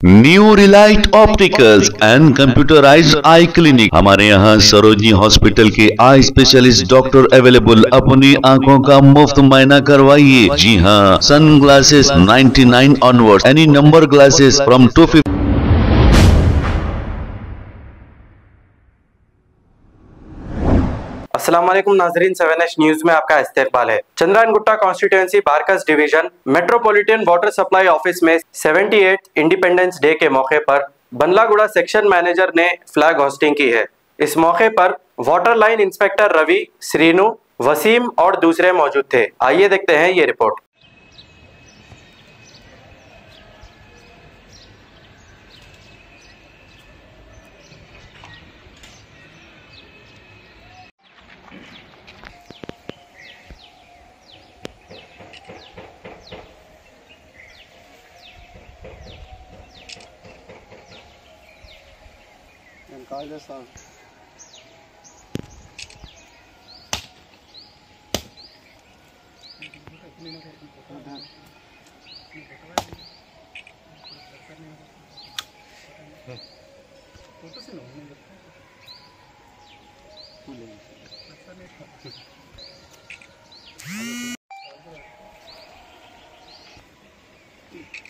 New Relight Opticals and computerised eye clinic हमारे यहाँ Sarojini hospital के आई स्पेशलिस्ट डॉक्टर अवेलेबल अपनी आँखों का मुफ़्त मायना करवाइए। जी हाँ sun glasses 99 onward any number glasses from two Aslam Nazreen seven H news में आपका इस्तेकबाल है। Chandrayangutta constituency Barkas division metropolitan water supply office में 78 इंडिपेंडेंस डे के मौके पर बनलागुड़ा सेक्शन मैनेजर ने फ्लैग होस्टिंग की है। इस मौके पर water line inspector Ravi, Srinu, Waseem और दूसरे मौजूद थे। आइए देखते हैं ये रिपोर्ट कायदे साहब। आगे आ चाहिए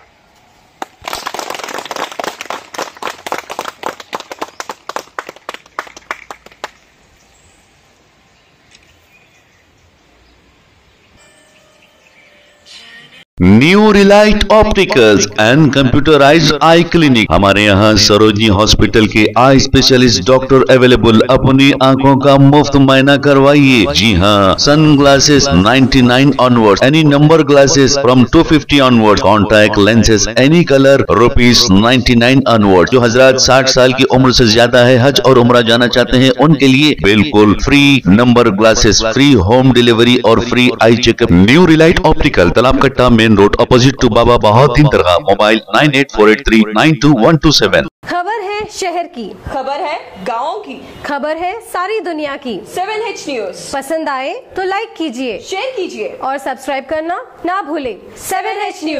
New Relight Opticals and computerised eye clinic हमारे यहाँ सरोजनी हॉस्पिटल के आई स्पेशलिस्ट डॉक्टर अवेलेबल अपनी आँखों का मुफ़्त मायना करवाइए। जी हाँ sun glasses 99 onward any number glasses from 250 onward contact lenses any colour rupees 99 onward जो हज़रत 60 साल की उम्र से ज़्यादा है, हज और उम्र जाना चाहते हैं, उनके लिए बिल्कुल free number glasses free home delivery और free eye checkup New Relight optical Talab Katta main road opposite to Baba Bahauddin Dargah mobile nine eight four eight three nine two one two seven खबर है शहर की, खबर है गाँव की, खबर है सारी दुनिया की। सेवन एच न्यूज़ पसंद आए तो लाइक कीजिए शेयर कीजिए और सब्सक्राइब करना ना भूले। Seven H news